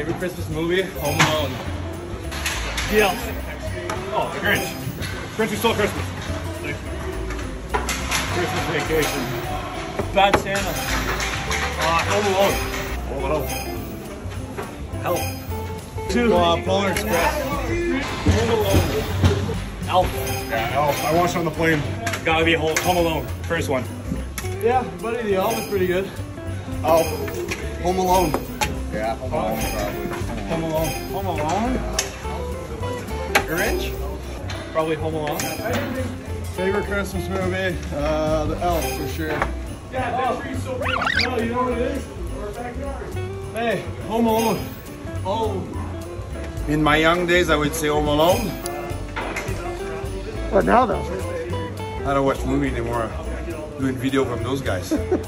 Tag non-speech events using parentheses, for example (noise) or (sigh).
Favorite Christmas movie? Home Alone. Yeah. Oh, The Grinch. Grinch Who Stole Christmas. Christmas Vacation. Bad Santa. Uh, Home Alone. Home Alone. Help. Two. Uh, Polar Express. Home Alone. Elf. Yeah, Elf. I watched it on the plane. Gotta be Home, home Alone. First one. Yeah, Buddy the Elf is pretty good. Oh, Home Alone. Yeah, Home Alone probably. Home Alone. Home Alone? Grinch? Probably Home Alone. Favorite Christmas movie? Uh, The Elf for sure. Yeah, oh. so No, you know what it is? Our backyard. Hey, Home Alone. Oh. In my young days, I would say Home Alone. But now though. I don't watch movie anymore. Doing video from those guys. (laughs)